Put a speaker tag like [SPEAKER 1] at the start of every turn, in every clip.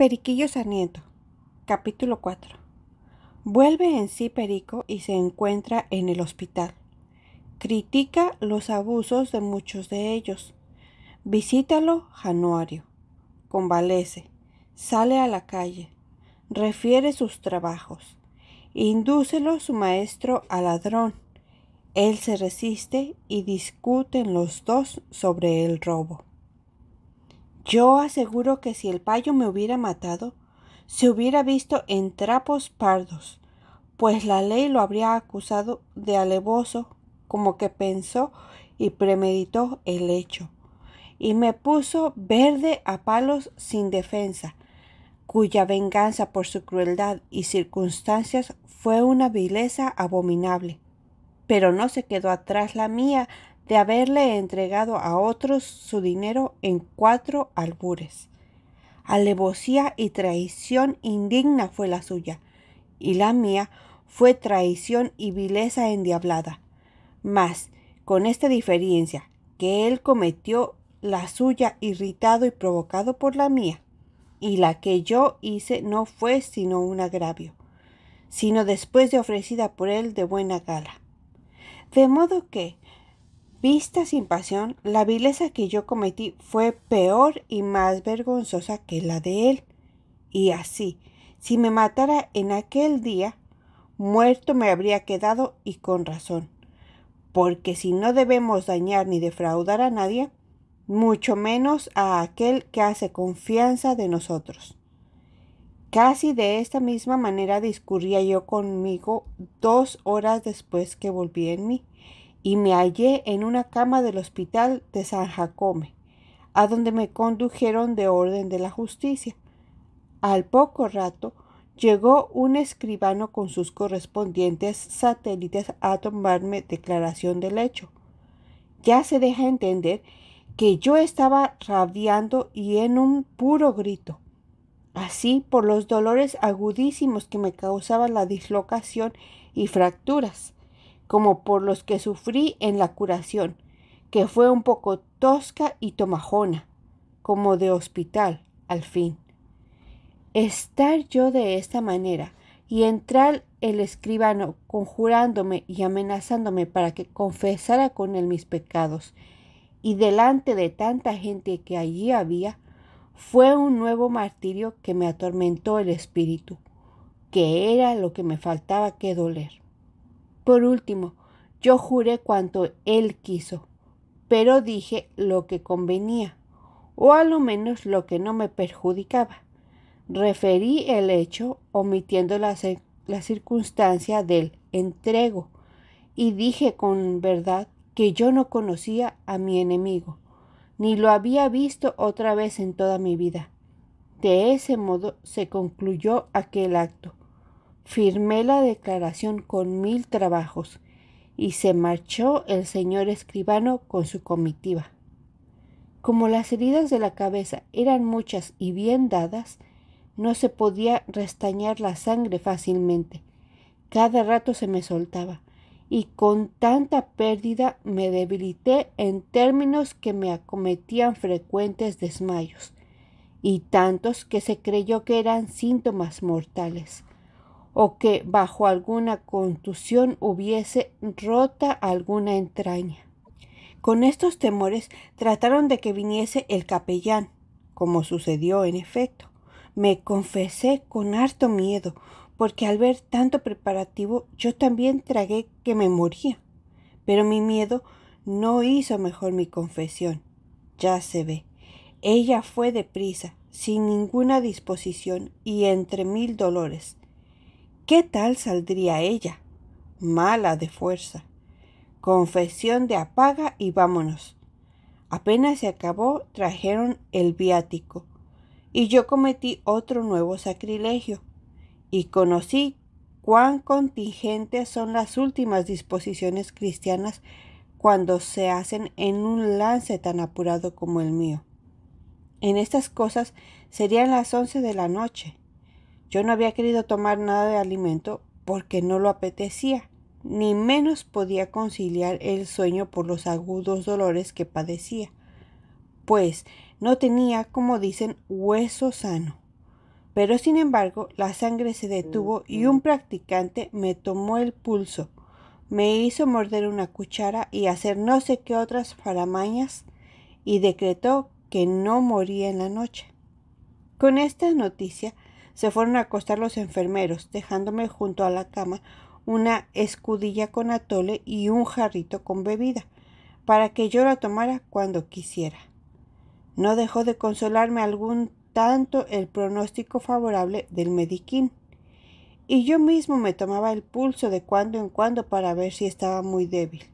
[SPEAKER 1] Periquillo Sarniento, capítulo 4. Vuelve en sí Perico y se encuentra en el hospital. Critica los abusos de muchos de ellos. Visítalo Januario. Convalece. Sale a la calle. Refiere sus trabajos. Indúcelo su maestro a ladrón. Él se resiste y discuten los dos sobre el robo. Yo aseguro que si el payo me hubiera matado, se hubiera visto en trapos pardos, pues la ley lo habría acusado de alevoso, como que pensó y premeditó el hecho, y me puso verde a palos sin defensa, cuya venganza por su crueldad y circunstancias fue una vileza abominable. Pero no se quedó atrás la mía de haberle entregado a otros su dinero en cuatro albures. Alevosía y traición indigna fue la suya, y la mía fue traición y vileza endiablada. Mas, con esta diferencia, que él cometió la suya irritado y provocado por la mía, y la que yo hice no fue sino un agravio, sino después de ofrecida por él de buena gala. De modo que, Vista sin pasión, la vileza que yo cometí fue peor y más vergonzosa que la de él. Y así, si me matara en aquel día, muerto me habría quedado y con razón. Porque si no debemos dañar ni defraudar a nadie, mucho menos a aquel que hace confianza de nosotros. Casi de esta misma manera discurría yo conmigo dos horas después que volví en mí y me hallé en una cama del hospital de San Jacome, a donde me condujeron de orden de la justicia. Al poco rato llegó un escribano con sus correspondientes satélites a tomarme declaración del hecho. Ya se deja entender que yo estaba rabiando y en un puro grito. Así por los dolores agudísimos que me causaban la dislocación y fracturas como por los que sufrí en la curación, que fue un poco tosca y tomajona, como de hospital, al fin. Estar yo de esta manera y entrar el escribano conjurándome y amenazándome para que confesara con él mis pecados, y delante de tanta gente que allí había, fue un nuevo martirio que me atormentó el espíritu, que era lo que me faltaba que doler. Por último, yo juré cuanto él quiso, pero dije lo que convenía, o a lo menos lo que no me perjudicaba. Referí el hecho omitiendo la, la circunstancia del entrego, y dije con verdad que yo no conocía a mi enemigo, ni lo había visto otra vez en toda mi vida. De ese modo se concluyó aquel acto, Firmé la declaración con mil trabajos y se marchó el señor escribano con su comitiva. Como las heridas de la cabeza eran muchas y bien dadas, no se podía restañar la sangre fácilmente. Cada rato se me soltaba, y con tanta pérdida me debilité en términos que me acometían frecuentes desmayos, y tantos que se creyó que eran síntomas mortales o que bajo alguna contusión hubiese rota alguna entraña. Con estos temores trataron de que viniese el capellán, como sucedió en efecto. Me confesé con harto miedo, porque al ver tanto preparativo yo también tragué que me moría. Pero mi miedo no hizo mejor mi confesión. Ya se ve. Ella fue deprisa, sin ninguna disposición y entre mil dolores. ¿Qué tal saldría ella? Mala de fuerza. Confesión de apaga y vámonos. Apenas se acabó, trajeron el viático, y yo cometí otro nuevo sacrilegio, y conocí cuán contingentes son las últimas disposiciones cristianas cuando se hacen en un lance tan apurado como el mío. En estas cosas serían las once de la noche, yo no había querido tomar nada de alimento porque no lo apetecía, ni menos podía conciliar el sueño por los agudos dolores que padecía, pues no tenía, como dicen, hueso sano. Pero sin embargo, la sangre se detuvo y un practicante me tomó el pulso, me hizo morder una cuchara y hacer no sé qué otras faramañas y decretó que no moría en la noche. Con esta noticia se fueron a acostar los enfermeros, dejándome junto a la cama una escudilla con atole y un jarrito con bebida, para que yo la tomara cuando quisiera. No dejó de consolarme algún tanto el pronóstico favorable del mediquín, y yo mismo me tomaba el pulso de cuando en cuando para ver si estaba muy débil.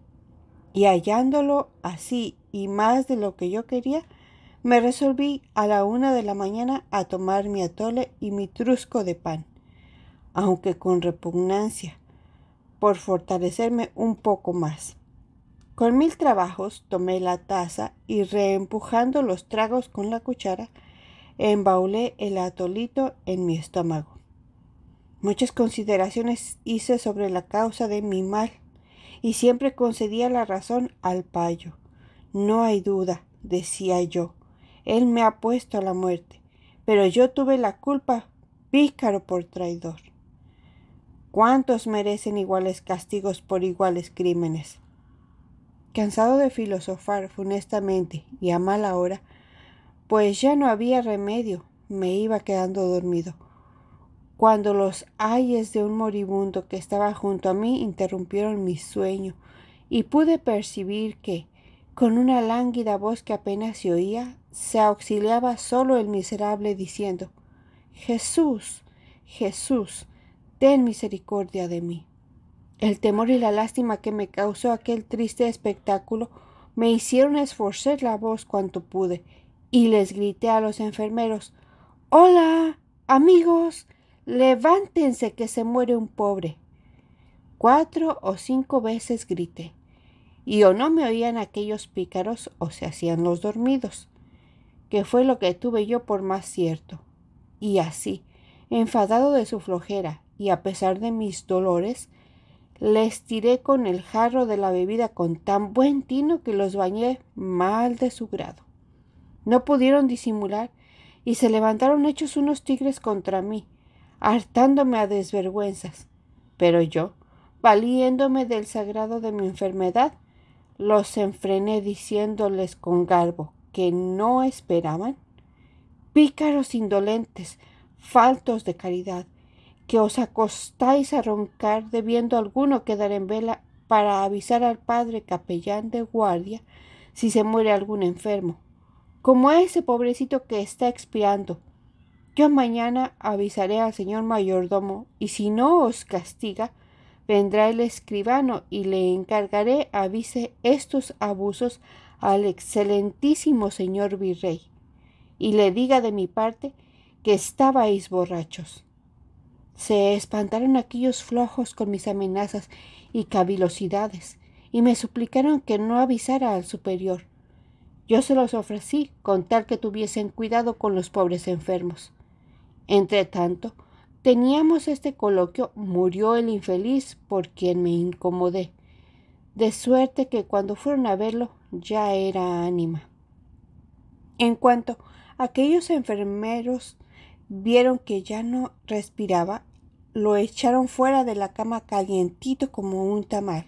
[SPEAKER 1] Y hallándolo así y más de lo que yo quería, me resolví a la una de la mañana a tomar mi atole y mi trusco de pan, aunque con repugnancia, por fortalecerme un poco más. Con mil trabajos tomé la taza y reempujando los tragos con la cuchara, embaulé el atolito en mi estómago. Muchas consideraciones hice sobre la causa de mi mal y siempre concedía la razón al payo. No hay duda, decía yo, él me ha puesto a la muerte, pero yo tuve la culpa, pícaro por traidor. ¿Cuántos merecen iguales castigos por iguales crímenes? Cansado de filosofar funestamente y a mala hora, pues ya no había remedio, me iba quedando dormido, cuando los ayes de un moribundo que estaba junto a mí interrumpieron mi sueño, y pude percibir que, con una lánguida voz que apenas se oía, se auxiliaba solo el miserable diciendo, Jesús, Jesús, ten misericordia de mí. El temor y la lástima que me causó aquel triste espectáculo me hicieron esforzar la voz cuanto pude, y les grité a los enfermeros Hola, amigos, levántense que se muere un pobre. Cuatro o cinco veces grité, y o no me oían aquellos pícaros o se hacían los dormidos, que fue lo que tuve yo por más cierto. Y así, enfadado de su flojera y a pesar de mis dolores, les tiré con el jarro de la bebida con tan buen tino que los bañé mal de su grado. No pudieron disimular y se levantaron hechos unos tigres contra mí, hartándome a desvergüenzas. Pero yo, valiéndome del sagrado de mi enfermedad, los enfrené diciéndoles con garbo que no esperaban. Pícaros indolentes, faltos de caridad, que os acostáis a roncar debiendo alguno quedar en vela para avisar al padre capellán de guardia si se muere algún enfermo como ese pobrecito que está expiando. Yo mañana avisaré al señor mayordomo, y si no os castiga, vendrá el escribano y le encargaré avise estos abusos al excelentísimo señor virrey, y le diga de mi parte que estabais borrachos. Se espantaron aquellos flojos con mis amenazas y cavilosidades, y me suplicaron que no avisara al superior. Yo se los ofrecí con tal que tuviesen cuidado con los pobres enfermos. Entre tanto, teníamos este coloquio, murió el infeliz por quien me incomodé, de suerte que cuando fueron a verlo ya era ánima. En cuanto aquellos enfermeros vieron que ya no respiraba, lo echaron fuera de la cama calientito como un tamal.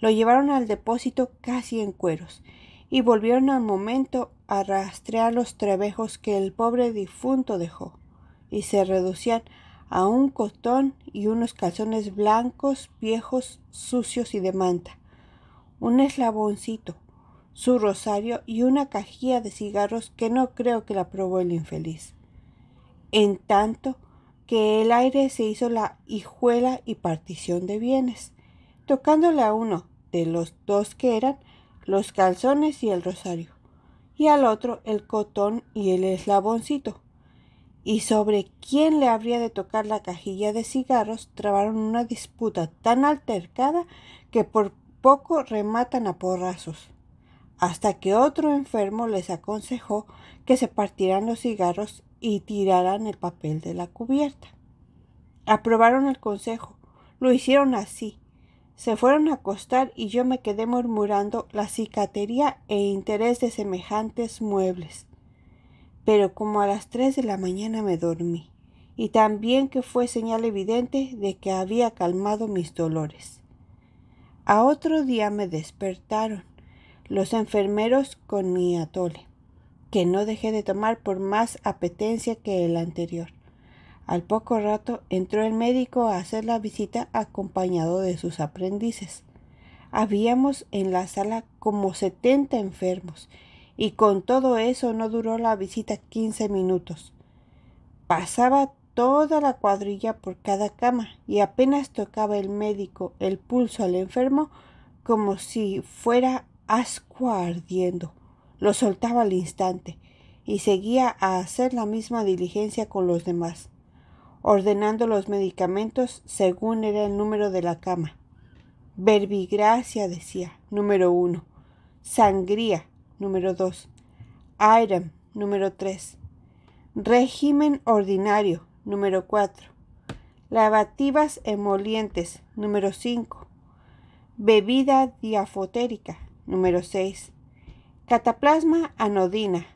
[SPEAKER 1] Lo llevaron al depósito casi en cueros y volvieron al momento a rastrear los trebejos que el pobre difunto dejó, y se reducían a un cotón y unos calzones blancos, viejos, sucios y de manta, un eslaboncito, su rosario y una cajilla de cigarros que no creo que la probó el infeliz. En tanto que el aire se hizo la hijuela y partición de bienes, tocándole a uno de los dos que eran los calzones y el rosario, y al otro el cotón y el eslaboncito. Y sobre quién le habría de tocar la cajilla de cigarros trabaron una disputa tan altercada que por poco rematan a porrazos, hasta que otro enfermo les aconsejó que se partieran los cigarros y tiraran el papel de la cubierta. Aprobaron el consejo, lo hicieron así, se fueron a acostar y yo me quedé murmurando la cicatería e interés de semejantes muebles. Pero como a las tres de la mañana me dormí, y también que fue señal evidente de que había calmado mis dolores. A otro día me despertaron los enfermeros con mi atole, que no dejé de tomar por más apetencia que el anterior. Al poco rato entró el médico a hacer la visita acompañado de sus aprendices. Habíamos en la sala como setenta enfermos, y con todo eso no duró la visita quince minutos. Pasaba toda la cuadrilla por cada cama y apenas tocaba el médico el pulso al enfermo como si fuera ascua ardiendo. Lo soltaba al instante y seguía a hacer la misma diligencia con los demás, ordenando los medicamentos según era el número de la cama. Verbigracia decía, número uno. Sangría, número dos. Iron, número tres. Régimen ordinario, número cuatro. Lavativas emolientes, número cinco. Bebida diafotérica, número seis. Cataplasma anodina.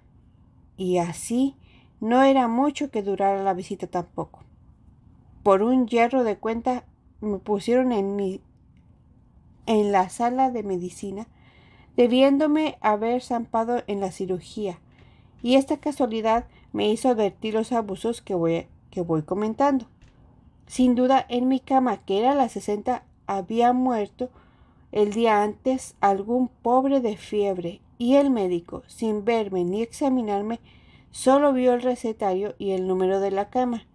[SPEAKER 1] Y así no era mucho que durara la visita tampoco. Por un hierro de cuenta me pusieron en mi en la sala de medicina, debiéndome haber zampado en la cirugía, y esta casualidad me hizo advertir los abusos que voy, que voy comentando. Sin duda, en mi cama, que era la 60, había muerto el día antes algún pobre de fiebre, y el médico, sin verme ni examinarme, solo vio el recetario y el número de la cama,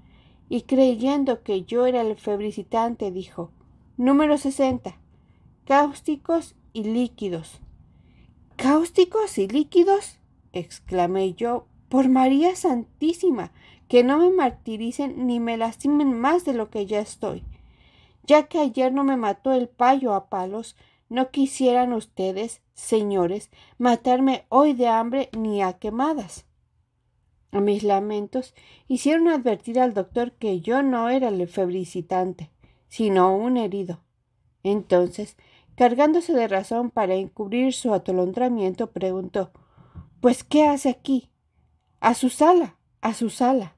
[SPEAKER 1] y creyendo que yo era el febricitante, dijo Número 60 cáusticos y líquidos. ¿Cáusticos y líquidos? exclamé yo. Por María Santísima, que no me martiricen ni me lastimen más de lo que ya estoy. Ya que ayer no me mató el payo a palos, no quisieran ustedes, señores, matarme hoy de hambre ni a quemadas. A mis lamentos hicieron advertir al doctor que yo no era el febricitante, sino un herido. Entonces Cargándose de razón para encubrir su atolondramiento, preguntó Pues qué hace aquí? A su sala, a su sala.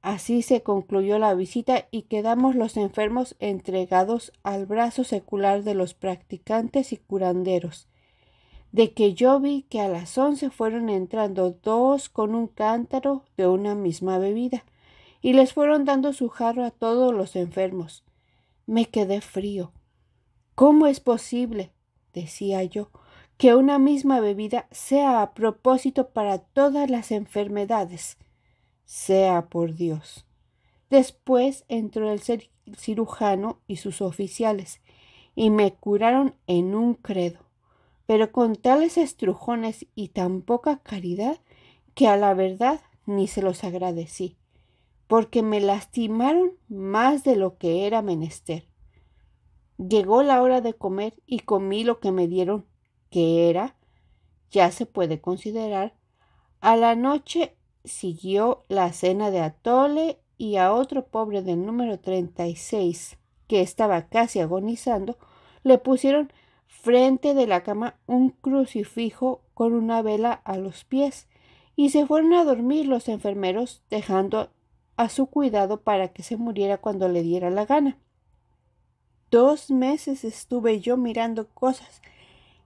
[SPEAKER 1] Así se concluyó la visita y quedamos los enfermos entregados al brazo secular de los practicantes y curanderos. De que yo vi que a las once fueron entrando dos con un cántaro de una misma bebida, y les fueron dando su jarro a todos los enfermos. Me quedé frío ¿Cómo es posible, decía yo, que una misma bebida sea a propósito para todas las enfermedades? Sea por Dios. Después entró el cirujano y sus oficiales, y me curaron en un credo, pero con tales estrujones y tan poca caridad que a la verdad ni se los agradecí, porque me lastimaron más de lo que era menester. Llegó la hora de comer y comí lo que me dieron, que era, ya se puede considerar, a la noche siguió la cena de atole y a otro pobre del número 36, que estaba casi agonizando, le pusieron frente de la cama un crucifijo con una vela a los pies y se fueron a dormir los enfermeros dejando a su cuidado para que se muriera cuando le diera la gana. Dos meses estuve yo mirando cosas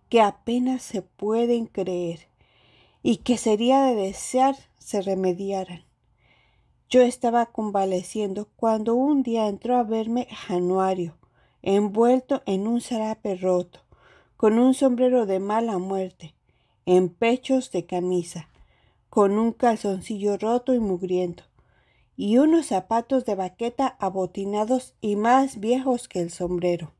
[SPEAKER 1] que apenas se pueden creer y que sería de desear se remediaran. Yo estaba convaleciendo cuando un día entró a verme Januario, envuelto en un zarape roto, con un sombrero de mala muerte, en pechos de camisa, con un calzoncillo roto y mugriento, y unos zapatos de baqueta abotinados y más viejos que el sombrero.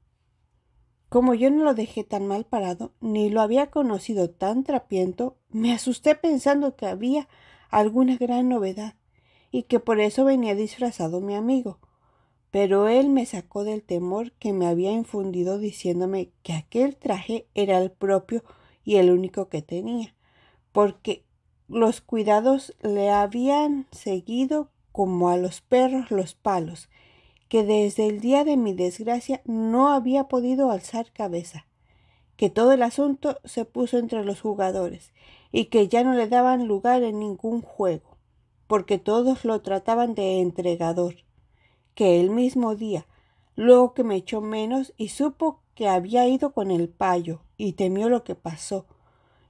[SPEAKER 1] Como yo no lo dejé tan mal parado, ni lo había conocido tan trapiento, me asusté pensando que había alguna gran novedad y que por eso venía disfrazado mi amigo. Pero él me sacó del temor que me había infundido diciéndome que aquel traje era el propio y el único que tenía, porque los cuidados le habían seguido como a los perros los palos, que desde el día de mi desgracia no había podido alzar cabeza, que todo el asunto se puso entre los jugadores y que ya no le daban lugar en ningún juego. porque todos lo trataban de entregador, que el mismo día, luego que me echó menos y supo que había ido con el payo y temió lo que pasó,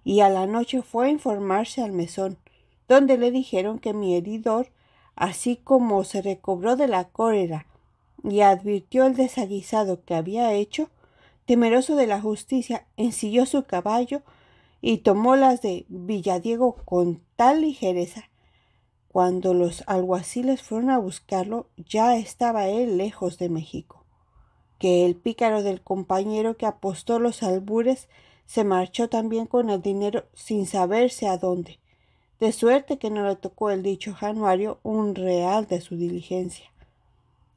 [SPEAKER 1] y a la noche fue a informarse al mesón, donde le dijeron que mi heridor, así como se recobró de la cólera y advirtió el desaguisado que había hecho, temeroso de la justicia, ensilló su caballo y tomó las de Villadiego con tal ligereza. Cuando los alguaciles fueron a buscarlo, ya estaba él lejos de México, que el pícaro del compañero que apostó los albures se marchó también con el dinero sin saberse a dónde, de suerte que no le tocó el dicho Januario un real de su diligencia,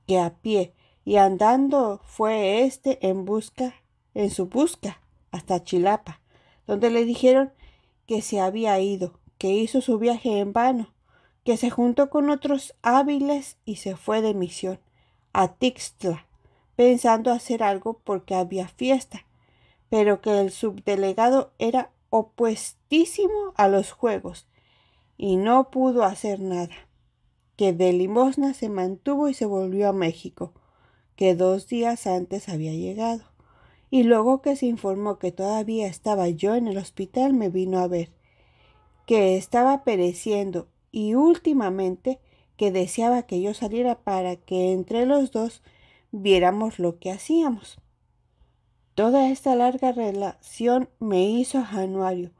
[SPEAKER 1] que a pie y andando fue éste en busca, en su busca, hasta Chilapa, donde le dijeron que se había ido, que hizo su viaje en vano, que se juntó con otros hábiles y se fue de misión a Tixtla, pensando hacer algo porque había fiesta, pero que el subdelegado era opuestísimo a los juegos y no pudo hacer nada, que de limosna se mantuvo y se volvió a México, que dos días antes había llegado, y luego que se informó que todavía estaba yo en el hospital me vino a ver, que estaba pereciendo y últimamente que deseaba que yo saliera para que entre los dos viéramos lo que hacíamos. Toda esta larga relación me hizo Januario,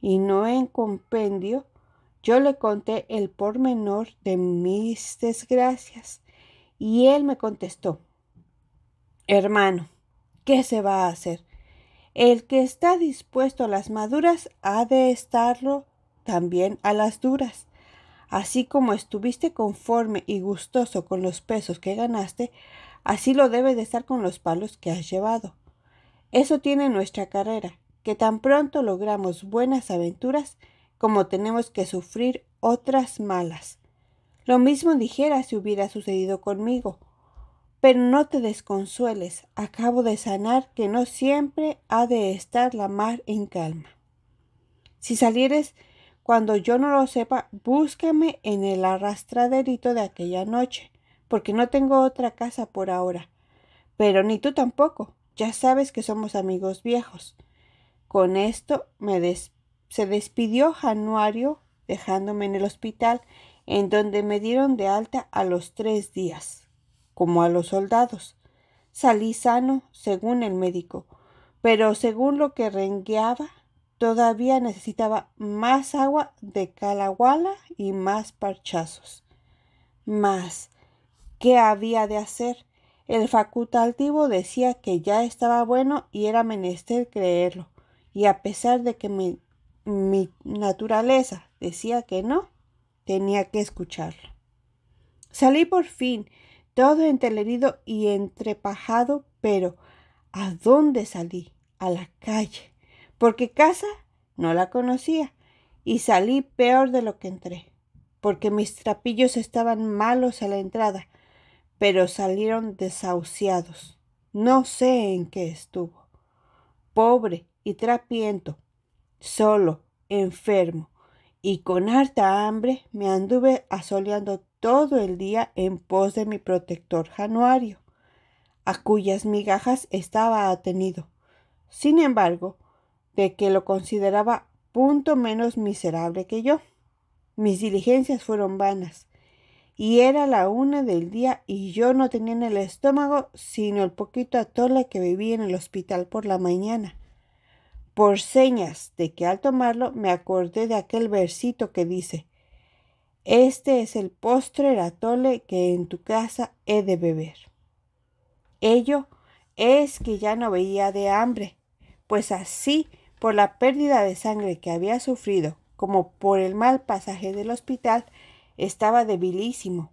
[SPEAKER 1] y no en compendio, yo le conté el pormenor de mis desgracias, y él me contestó, Hermano, ¿qué se va a hacer? El que está dispuesto a las maduras ha de estarlo también a las duras. Así como estuviste conforme y gustoso con los pesos que ganaste, así lo debe de estar con los palos que has llevado. Eso tiene nuestra carrera, que tan pronto logramos buenas aventuras como tenemos que sufrir otras malas. Lo mismo dijera si hubiera sucedido conmigo. Pero no te desconsueles, acabo de sanar que no siempre ha de estar la mar en calma. Si salieres cuando yo no lo sepa, búscame en el arrastraderito de aquella noche, porque no tengo otra casa por ahora. Pero ni tú tampoco. Ya sabes que somos amigos viejos. Con esto me se despidió Januario dejándome en el hospital, en donde me dieron de alta a los tres días, como a los soldados. Salí sano, según el médico, pero según lo que rengueaba, todavía necesitaba más agua de calahuala y más parchazos. Más, ¿qué había de hacer? El facultativo decía que ya estaba bueno y era menester creerlo, y a pesar de que mi, mi naturaleza decía que no, tenía que escucharlo. Salí por fin, todo entelerido y entrepajado, pero ¿a dónde salí? A la calle, porque casa no la conocía, y salí peor de lo que entré, porque mis trapillos estaban malos a la entrada, pero salieron desahuciados. No sé en qué estuvo. Pobre y trapiento, solo, enfermo y con harta hambre, me anduve asoleando todo el día en pos de mi protector Januario, a cuyas migajas estaba atenido. Sin embargo, de que lo consideraba punto menos miserable que yo. Mis diligencias fueron vanas y era la una del día y yo no tenía en el estómago sino el poquito atole que bebí en el hospital por la mañana. Por señas de que al tomarlo me acordé de aquel versito que dice Este es el postre atole que en tu casa he de beber. Ello es que ya no veía de hambre, pues así por la pérdida de sangre que había sufrido como por el mal pasaje del hospital, estaba debilísimo.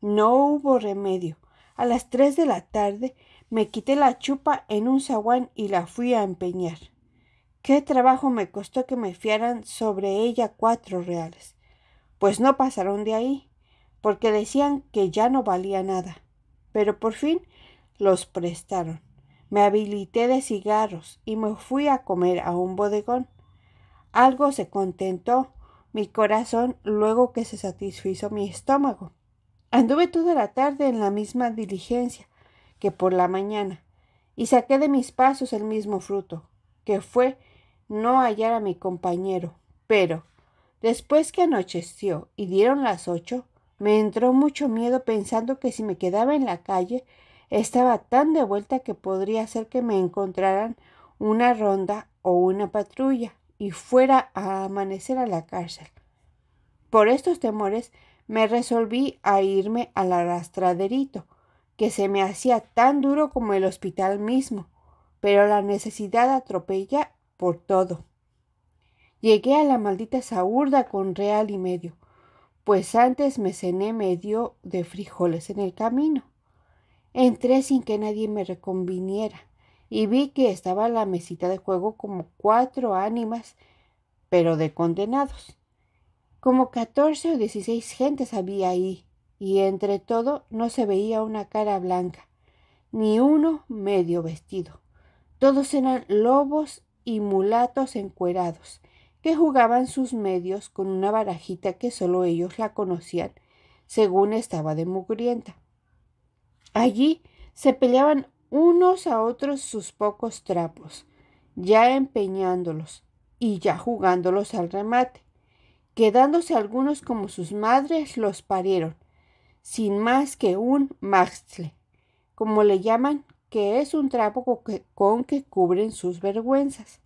[SPEAKER 1] No hubo remedio. A las tres de la tarde me quité la chupa en un zaguán y la fui a empeñar. Qué trabajo me costó que me fiaran sobre ella cuatro reales. Pues no pasaron de ahí, porque decían que ya no valía nada. Pero por fin los prestaron. Me habilité de cigarros y me fui a comer a un bodegón. Algo se contentó, mi corazón luego que se satisfizo mi estómago. Anduve toda la tarde en la misma diligencia que por la mañana, y saqué de mis pasos el mismo fruto, que fue no hallar a mi compañero. Pero, después que anocheció y dieron las ocho, me entró mucho miedo pensando que si me quedaba en la calle, estaba tan de vuelta que podría ser que me encontraran una ronda o una patrulla y fuera a amanecer a la cárcel. Por estos temores me resolví a irme al arrastraderito, que se me hacía tan duro como el hospital mismo, pero la necesidad atropella por todo. Llegué a la maldita saurda con real y medio, pues antes me cené medio de frijoles en el camino. Entré sin que nadie me reconviniera y vi que estaba la mesita de juego como cuatro ánimas, pero de condenados. Como catorce o dieciséis gentes había ahí, y entre todo no se veía una cara blanca, ni uno medio vestido. Todos eran lobos y mulatos encuerados, que jugaban sus medios con una barajita que solo ellos la conocían, según estaba de mugrienta. Allí se peleaban unos a otros sus pocos trapos, ya empeñándolos y ya jugándolos al remate, quedándose algunos como sus madres los parieron, sin más que un maxtle, como le llaman, que es un trapo con que, cubren sus vergüenzas.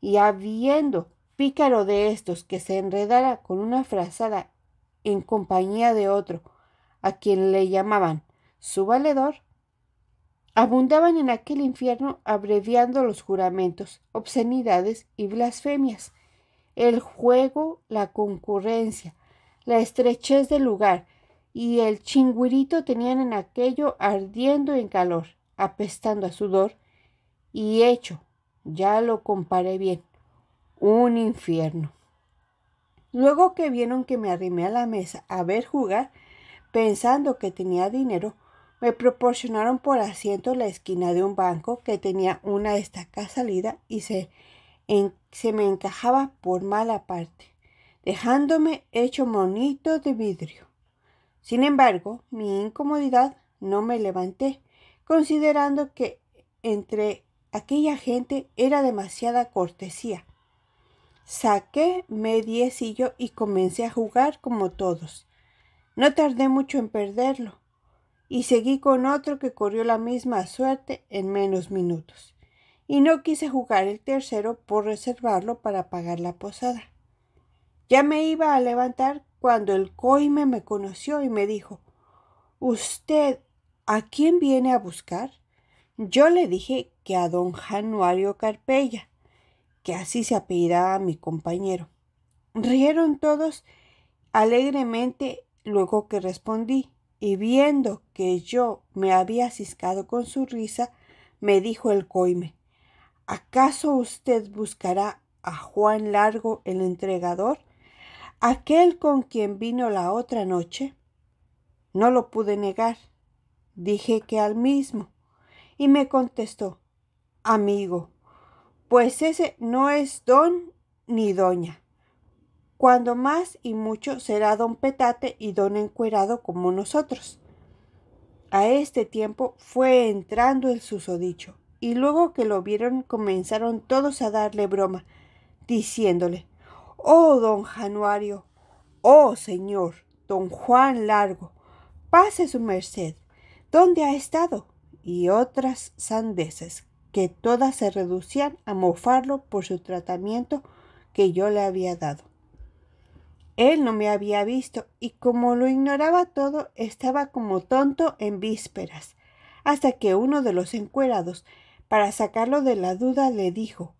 [SPEAKER 1] Y habiendo pícaro de estos que se enredara con una frazada en compañía de otro, a quien le llamaban su valedor, abundaban en aquel infierno abreviando los juramentos, obscenidades y blasfemias, el juego, la concurrencia, la estrechez del lugar y el chingüirito tenían en aquello ardiendo en calor, apestando a sudor y hecho, ya lo comparé bien, un infierno. Luego que vieron que me arrimé a la mesa a ver jugar, pensando que tenía dinero, me proporcionaron por asiento la esquina de un banco que tenía una estaca salida y se, se me encajaba por mala parte, dejándome hecho monito de vidrio. Sin embargo, mi incomodidad no me levanté, considerando que entre aquella gente era demasiada cortesía. Saqué mediecillo y comencé a jugar como todos. No tardé mucho en perderlo y seguí con otro que corrió la misma suerte en menos minutos. Y no quise jugar el tercero por reservarlo para pagar la posada. Ya me iba a levantar cuando el coime me conoció y me dijo, ¿Usted a quién viene a buscar? Yo le dije que a don Januario Carpella, que así se apellidaba mi compañero. Rieron todos alegremente luego que respondí y viendo que yo me había ciscado con su risa, me dijo el coime, ¿acaso usted buscará a Juan Largo el entregador, aquel con quien vino la otra noche? No lo pude negar, dije que al mismo, y me contestó, amigo, pues ese no es don ni doña cuando más y mucho será don Petate y don Encuerado como nosotros. A este tiempo fue entrando el susodicho, y luego que lo vieron comenzaron todos a darle broma, diciéndole, Oh, don Januario, oh, señor, don Juan Largo, pase su merced, ¿dónde ha estado? y otras sandeces, que todas se reducían a mofarlo por su tratamiento que yo le había dado. Él no me había visto y como lo ignoraba todo, estaba como tonto en vísperas, hasta que uno de los encuerados, para sacarlo de la duda, le dijo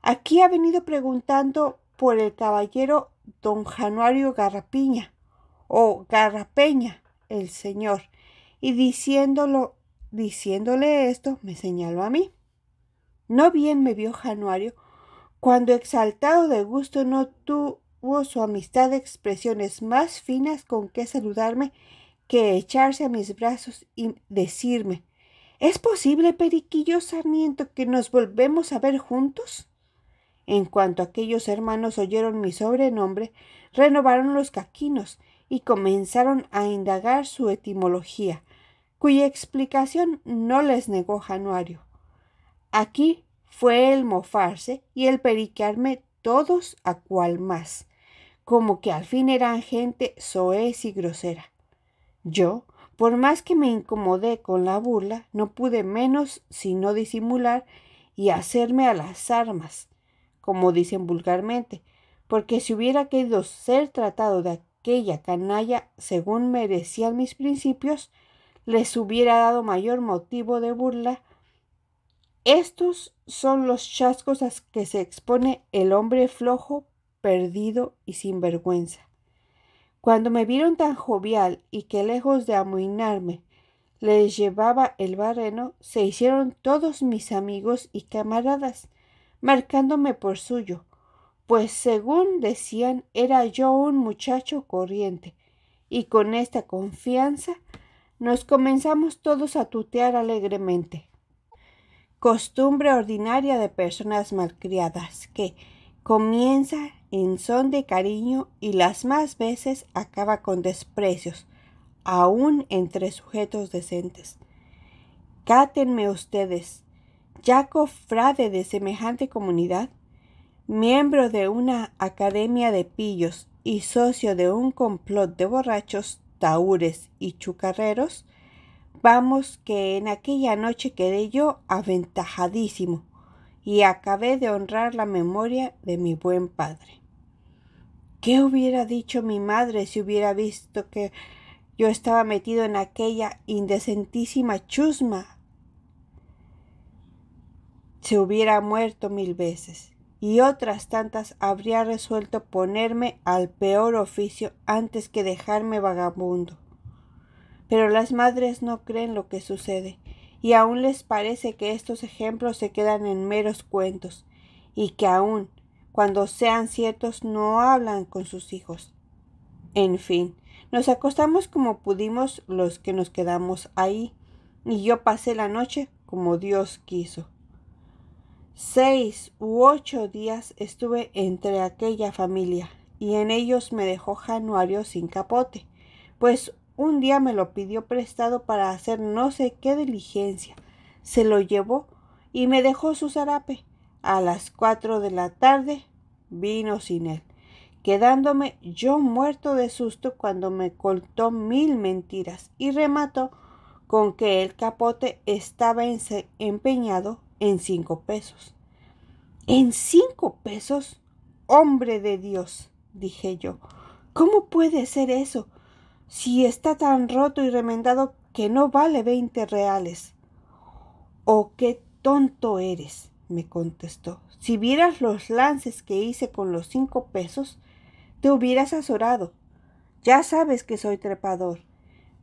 [SPEAKER 1] Aquí ha venido preguntando por el caballero don Januario Garrapiña, o Garrapeña, el señor, y diciéndolo, diciéndole esto, me señaló a mí. No bien me vio Januario, cuando exaltado de gusto no tuvo su amistad expresiones más finas con que saludarme que echarse a mis brazos y decirme ¿Es posible, Periquillo Sarmiento, que nos volvemos a ver juntos? En cuanto aquellos hermanos oyeron mi sobrenombre, renovaron los caquinos y comenzaron a indagar su etimología, cuya explicación no les negó Januario. Aquí fue el mofarse y el periquearme todos a cual más, como que al fin eran gente soez y grosera. Yo, por más que me incomodé con la burla, no pude menos sino disimular y hacerme a las armas, como dicen vulgarmente, porque si hubiera querido ser tratado de aquella canalla según merecían mis principios, les hubiera dado mayor motivo de burla. Estos son los chascos a que se expone el hombre flojo, perdido y sin vergüenza. Cuando me vieron tan jovial y que lejos de amoinarme les llevaba el barreno, se hicieron todos mis amigos y camaradas, marcándome por suyo, pues según decían era yo un muchacho corriente, y con esta confianza nos comenzamos todos a tutear alegremente. Costumbre ordinaria de personas malcriadas que comienza en son de cariño y las más veces acaba con desprecios, aún entre sujetos decentes. Cátenme ustedes, ya cofrade de semejante comunidad, miembro de una academia de pillos y socio de un complot de borrachos, taúres y chucarreros, vamos que en aquella noche quedé yo aventajadísimo y acabé de honrar la memoria de mi buen padre. ¿Qué hubiera dicho mi madre si hubiera visto que yo estaba metido en aquella indecentísima chusma? Se hubiera muerto mil veces y otras tantas habría resuelto ponerme al peor oficio antes que dejarme vagabundo. Pero las madres no creen lo que sucede y aún les parece que estos ejemplos se quedan en meros cuentos, y que aún cuando sean ciertos no hablan con sus hijos. En fin, nos acostamos como pudimos los que nos quedamos ahí, y yo pasé la noche como Dios quiso. Seis u ocho días estuve entre aquella familia, y en ellos me dejó Januario sin capote, pues un día me lo pidió prestado para hacer no sé qué diligencia. Se lo llevó y me dejó su zarape. A las cuatro de la tarde vino sin él, quedándome yo muerto de susto cuando me contó mil mentiras y remató con que el capote estaba empeñado en cinco pesos. ¿En cinco pesos? Hombre de Dios, dije yo, ¿cómo puede ser eso? si está tan roto y remendado que no vale veinte reales. Oh, qué tonto eres, me contestó. Si vieras los lances que hice con los cinco pesos, te hubieras azorado. Ya sabes que soy trepador.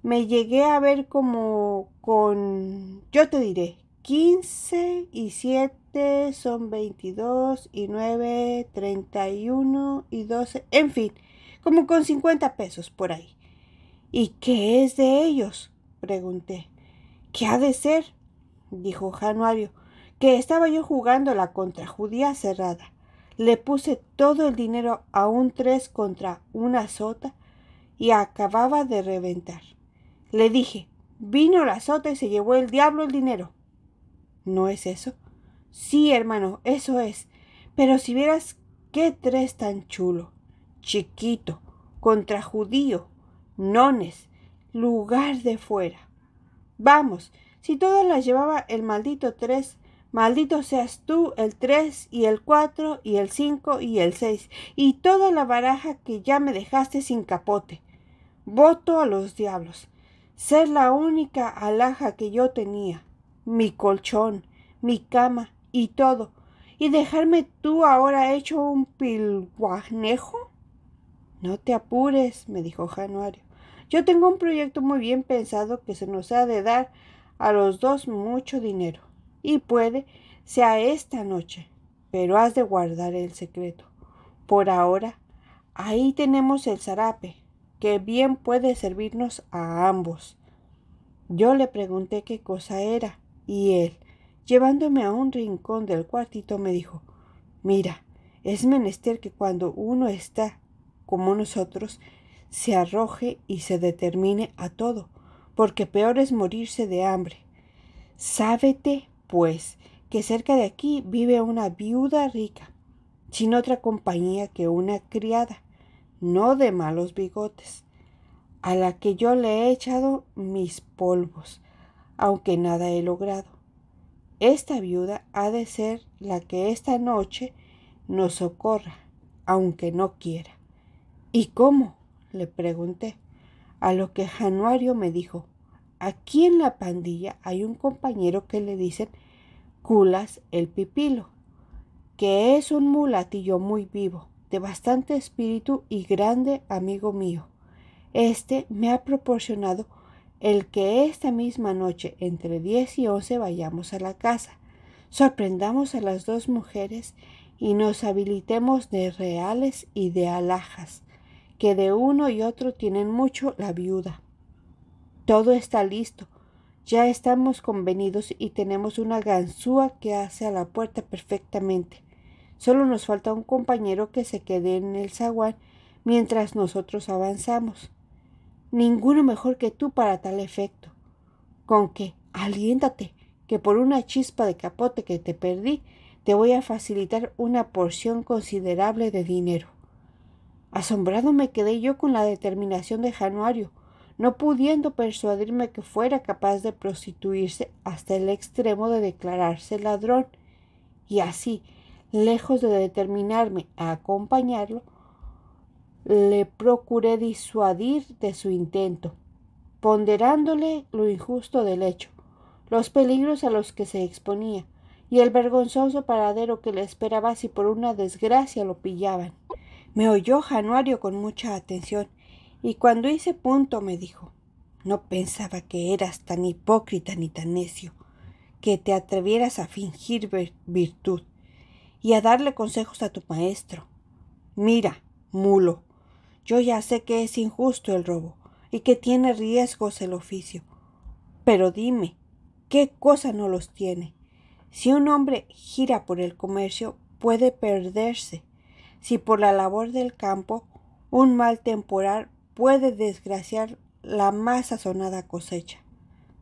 [SPEAKER 1] Me llegué a ver como con, yo te diré, quince y siete son veintidós y nueve, treinta y uno y doce, en fin, como con cincuenta pesos por ahí. ¿Y qué es de ellos? pregunté. ¿Qué ha de ser? dijo Januario, que estaba yo jugando la contrajudía cerrada. Le puse todo el dinero a un tres contra una sota y acababa de reventar. Le dije, vino la sota y se llevó el diablo el dinero. ¿No es eso? Sí, hermano, eso es. Pero si vieras qué tres tan chulo, chiquito, contra judío, nones, lugar de fuera. Vamos, si todas las llevaba el maldito tres, maldito seas tú el tres y el cuatro y el cinco y el seis y toda la baraja que ya me dejaste sin capote. Voto a los diablos. Ser la única alhaja que yo tenía, mi colchón, mi cama y todo, y dejarme tú ahora hecho un pilguanejo. No te apures, me dijo Januario. Yo tengo un proyecto muy bien pensado que se nos ha de dar a los dos mucho dinero. Y puede sea esta noche, pero has de guardar el secreto. Por ahora, ahí tenemos el zarape, que bien puede servirnos a ambos. Yo le pregunté qué cosa era, y él, llevándome a un rincón del cuartito, me dijo, Mira, Es menester que cuando uno está como nosotros, se arroje y se determine a todo, porque peor es morirse de hambre. Sábete, pues, que cerca de aquí vive una viuda rica, sin otra compañía que una criada, no de malos bigotes, a la que yo le he echado mis polvos, aunque nada he logrado. Esta viuda ha de ser la que esta noche nos socorra, aunque no quiera. ¿Y cómo? le pregunté, a lo que Januario me dijo, aquí en la pandilla hay un compañero que le dicen Culas el Pipilo, que es un mulatillo muy vivo, de bastante espíritu y grande amigo mío. Este me ha proporcionado el que esta misma noche entre diez y once vayamos a la casa, sorprendamos a las dos mujeres y nos habilitemos de reales y de alhajas, que de uno y otro tienen mucho la viuda. Todo está listo. Ya estamos convenidos y tenemos una ganzúa que hace a la puerta perfectamente. Solo nos falta un compañero que se quede en el zaguán mientras nosotros avanzamos. Ninguno mejor que tú para tal efecto. Con que, aliéntate, que por una chispa de capote que te perdí, te voy a facilitar una porción considerable de dinero. Asombrado me quedé yo con la determinación de Januario, no pudiendo persuadirme que fuera capaz de prostituirse hasta el extremo de declararse ladrón, y así, lejos de determinarme a acompañarlo, le procuré disuadir de su intento, ponderándole lo injusto del hecho, los peligros a los que se exponía, y el vergonzoso paradero que le esperaba si por una desgracia lo pillaban. Me oyó Januario con mucha atención y cuando hice punto me dijo No pensaba que eras tan hipócrita ni tan necio, que te atrevieras a fingir virtud y a darle consejos a tu maestro. Mira, mulo, yo ya sé que es injusto el robo y que tiene riesgos el oficio. Pero dime, ¿qué cosa no los tiene? Si un hombre gira por el comercio, puede perderse si por la labor del campo un mal temporal puede desgraciar la más sazonada cosecha.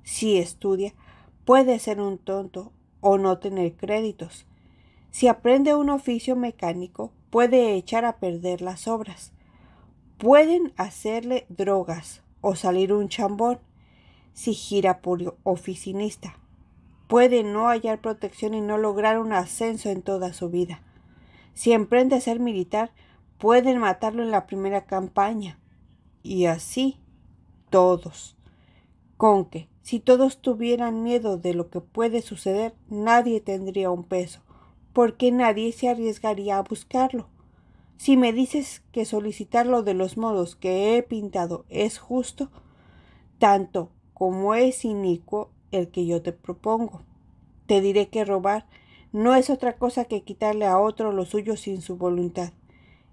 [SPEAKER 1] Si estudia, puede ser un tonto o no tener créditos. Si aprende un oficio mecánico, puede echar a perder las obras. Pueden hacerle drogas o salir un chambón. Si gira por oficinista, puede no hallar protección y no lograr un ascenso en toda su vida. Si emprende a ser militar, pueden matarlo en la primera campaña. Y así todos. Con que, si todos tuvieran miedo de lo que puede suceder, nadie tendría un peso, porque nadie se arriesgaría a buscarlo. Si me dices que solicitarlo de los modos que he pintado es justo, tanto como es inicuo el que yo te propongo. Te diré que robar no es otra cosa que quitarle a otro lo suyo sin su voluntad.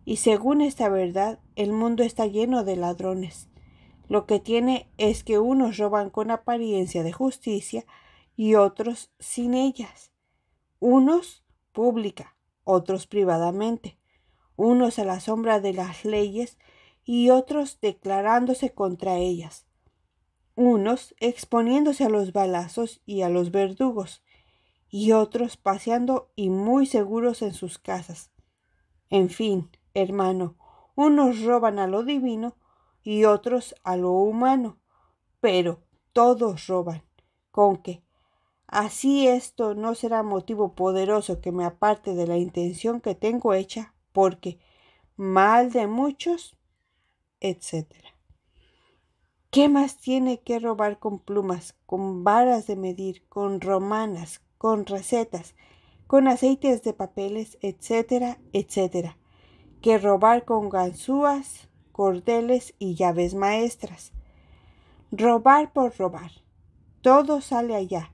[SPEAKER 1] Y según esta verdad, el mundo está lleno de ladrones. Lo que tiene es que unos roban con apariencia de justicia y otros sin ellas. Unos pública, otros privadamente, unos a la sombra de las leyes y otros declarándose contra ellas, unos exponiéndose a los balazos y a los verdugos, y otros paseando y muy seguros en sus casas. En fin, hermano, unos roban a lo divino y otros a lo humano, pero todos roban, con que así esto no será motivo poderoso que me aparte de la intención que tengo hecha, porque mal de muchos, etc. ¿Qué más tiene que robar con plumas, con varas de medir, con romanas, con recetas, con aceites de papeles, etcétera, etcétera, que robar con ganzúas, cordeles y llaves maestras. Robar por robar. Todo sale allá,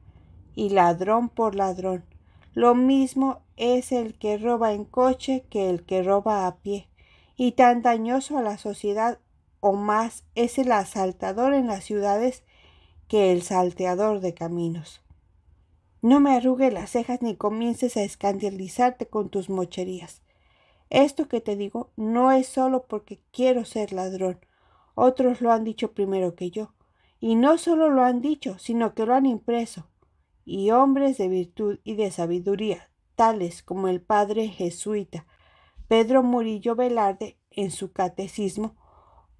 [SPEAKER 1] y ladrón por ladrón. Lo mismo es el que roba en coche que el que roba a pie, y tan dañoso a la sociedad o más es el asaltador en las ciudades que el salteador de caminos. No me arrugue las cejas ni comiences a escandalizarte con tus mocherías. Esto que te digo no es solo porque quiero ser ladrón. Otros lo han dicho primero que yo. Y no solo lo han dicho, sino que lo han impreso. Y hombres de virtud y de sabiduría, tales como el padre jesuita Pedro Murillo Velarde en su catecismo,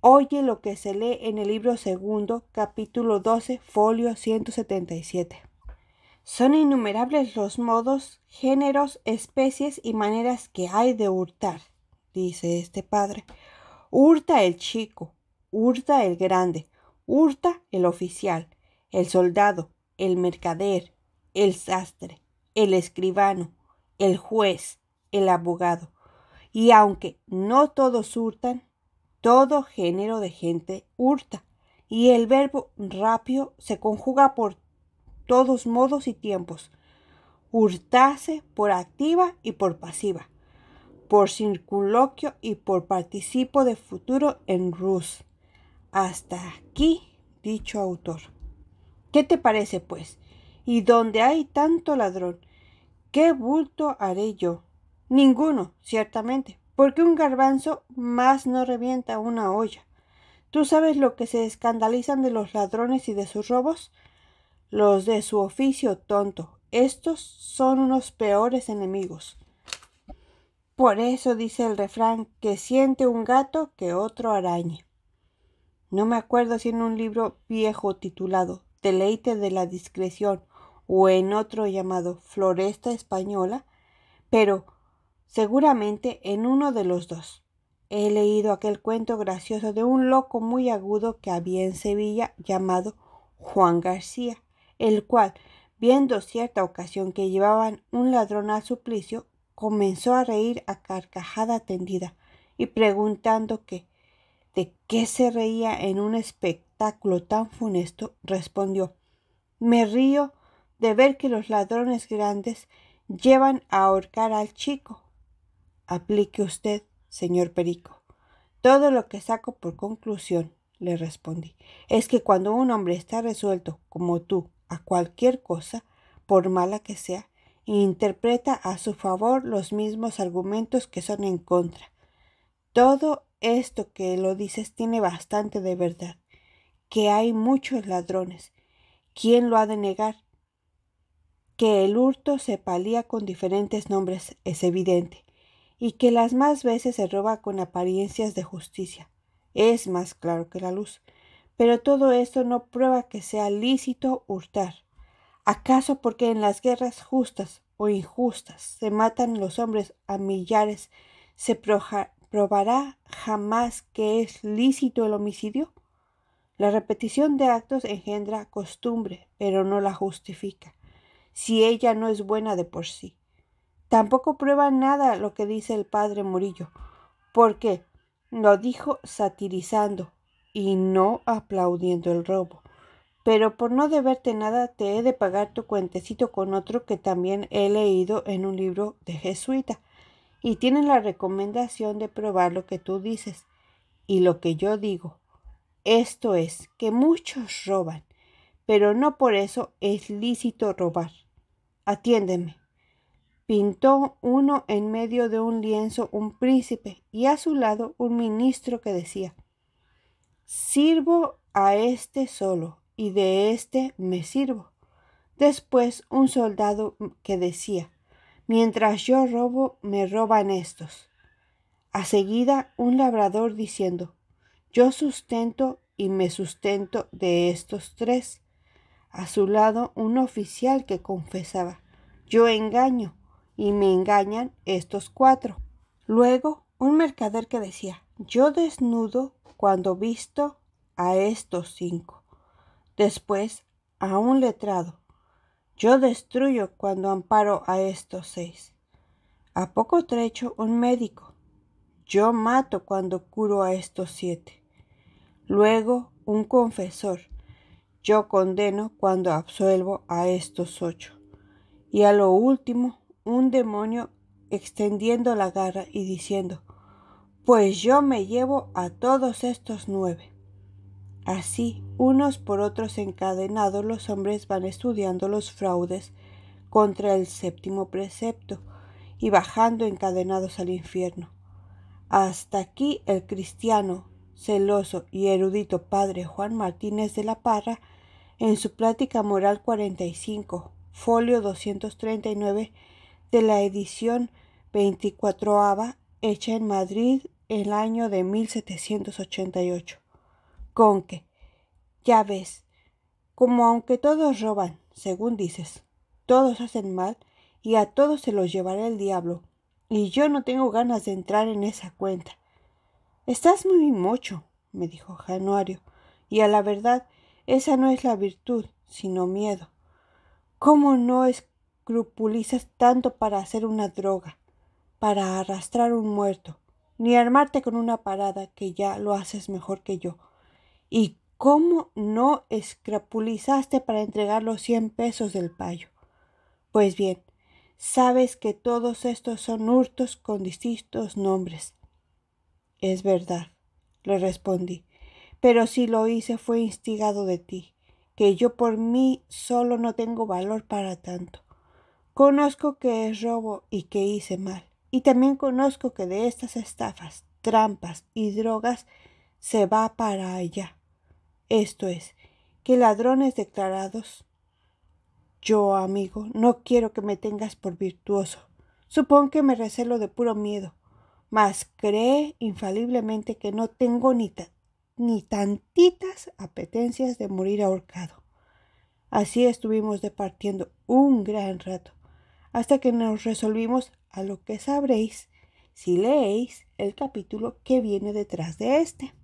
[SPEAKER 1] oye lo que se lee en el libro segundo, capítulo 12, folio 177. Son innumerables los modos, géneros, especies y maneras que hay de hurtar, dice este padre. Hurta el chico, hurta el grande, hurta el oficial, el soldado, el mercader, el sastre, el escribano, el juez, el abogado. Y aunque no todos hurtan, todo género de gente hurta. Y el verbo rápido se conjuga por todos modos y tiempos. Hurtase por activa y por pasiva, por circunloquio y por participo de futuro en rus. Hasta aquí, dicho autor. ¿Qué te parece, pues? Y donde hay tanto ladrón, ¿qué bulto haré yo? Ninguno, ciertamente, porque un garbanzo más no revienta una olla. ¿Tú sabes lo que se escandalizan de los ladrones y de sus robos? los de su oficio tonto. Estos son unos peores enemigos. Por eso dice el refrán que siente un gato que otro araña. No me acuerdo si en un libro viejo titulado Deleite de la discreción o en otro llamado Floresta Española, pero seguramente en uno de los dos. He leído aquel cuento gracioso de un loco muy agudo que había en Sevilla llamado Juan García, el cual, viendo cierta ocasión que llevaban un ladrón al suplicio, comenzó a reír a carcajada tendida y preguntando que de qué se reía en un espectáculo tan funesto, respondió Me río de ver que los ladrones grandes llevan a ahorcar al chico. Aplique usted, señor Perico, todo lo que saco por conclusión, le respondí, es que cuando un hombre está resuelto, como tú, a cualquier cosa, por mala que sea, interpreta a su favor los mismos argumentos que son en contra. Todo esto que lo dices tiene bastante de verdad, que hay muchos ladrones. ¿Quién lo ha de negar? Que el hurto se palía con diferentes nombres es evidente, y que las más veces se roba con apariencias de justicia. Es más claro que la luz. Pero todo esto no prueba que sea lícito hurtar. ¿Acaso porque en las guerras justas o injustas se matan los hombres a millares, se probará jamás que es lícito el homicidio? La repetición de actos engendra costumbre, pero no la justifica, si ella no es buena de por sí. Tampoco prueba nada lo que dice el padre Murillo, porque lo dijo satirizando, y no aplaudiendo el robo. Pero por no deberte nada te he de pagar tu cuentecito con otro que también he leído en un libro de jesuita, y tienen la recomendación de probar lo que tú dices y lo que yo digo. Esto es, que muchos roban, pero no por eso es lícito robar. Atiéndeme. Pintó uno en medio de un lienzo un príncipe y a su lado un ministro que decía Sirvo a este solo, y de este me sirvo. Después un soldado que decía, mientras yo robo, me roban estos. A seguida un labrador diciendo, yo sustento y me sustento de estos tres. A su lado un oficial que confesaba, yo engaño y me engañan estos cuatro. Luego un mercader que decía, yo desnudo cuando visto a estos cinco. Después a un letrado. Yo destruyo cuando amparo a estos seis. A poco trecho un médico. Yo mato cuando curo a estos siete. Luego un confesor. Yo condeno cuando absuelvo a estos ocho. Y a lo último un demonio extendiendo la garra y diciendo, pues yo me llevo a todos estos nueve. Así, unos por otros encadenados, los hombres van estudiando los fraudes contra el séptimo precepto y bajando encadenados al infierno. Hasta aquí el cristiano, celoso y erudito padre Juan Martínez de la Parra, en su Plática Moral 45, folio 239 de la edición 24 hecha en Madrid el año de 1788. Con que, ya ves, como aunque todos roban, según dices, todos hacen mal y a todos se los llevará el diablo, y yo no tengo ganas de entrar en esa cuenta. Estás muy mocho, me dijo Januario, y a la verdad esa no es la virtud, sino miedo. ¿Cómo no escrupulizas tanto para hacer una droga, para arrastrar un muerto, ni armarte con una parada que ya lo haces mejor que yo? ¿Y cómo no escrapulizaste para entregar los cien pesos del payo? Pues bien, sabes que todos estos son hurtos con distintos nombres. Es verdad, le respondí, pero si lo hice fue instigado de ti, que yo por mí solo no tengo valor para tanto. Conozco que es robo y que hice mal, y también conozco que de estas estafas, trampas y drogas se va para allá. Esto es, que ladrones declarados. Yo, amigo, no quiero que me tengas por virtuoso. Supón que me recelo de puro miedo, mas cree infaliblemente que no tengo ni, ni tantitas apetencias de morir ahorcado. Así estuvimos departiendo un gran rato, hasta que nos resolvimos a lo que sabréis si leéis el capítulo que viene detrás de este.